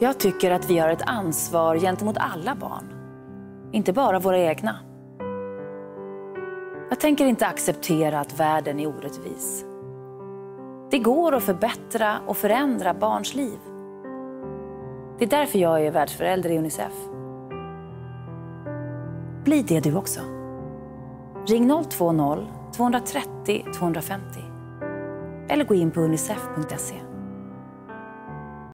Jag tycker att vi har ett ansvar gentemot alla barn. Inte bara våra egna. Jag tänker inte acceptera att världen är orättvis. Det går att förbättra och förändra barns liv. Det är därför jag är världsförälder i Unicef. Bli det du också. Ring 020-230 250 eller gå in på unicef.se.